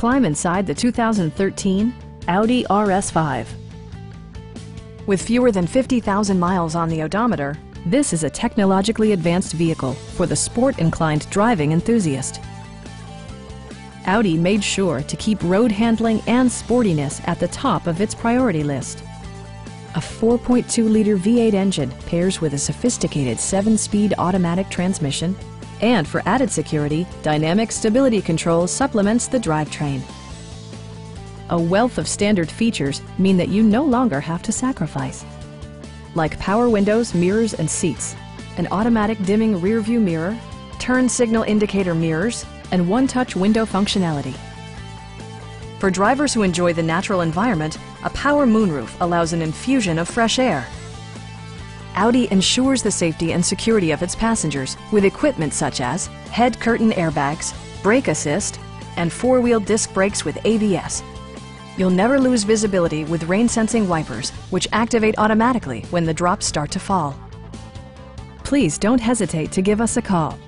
climb inside the 2013 Audi RS5. With fewer than 50,000 miles on the odometer, this is a technologically advanced vehicle for the sport-inclined driving enthusiast. Audi made sure to keep road handling and sportiness at the top of its priority list. A 4.2-liter V8 engine pairs with a sophisticated 7-speed automatic transmission, and for added security, Dynamic Stability Control supplements the drivetrain. A wealth of standard features mean that you no longer have to sacrifice. Like power windows, mirrors, and seats, an automatic dimming rearview mirror, turn signal indicator mirrors, and one-touch window functionality. For drivers who enjoy the natural environment, a power moonroof allows an infusion of fresh air. Audi ensures the safety and security of its passengers with equipment such as head curtain airbags, brake assist, and four-wheel disc brakes with ABS. You'll never lose visibility with rain-sensing wipers, which activate automatically when the drops start to fall. Please don't hesitate to give us a call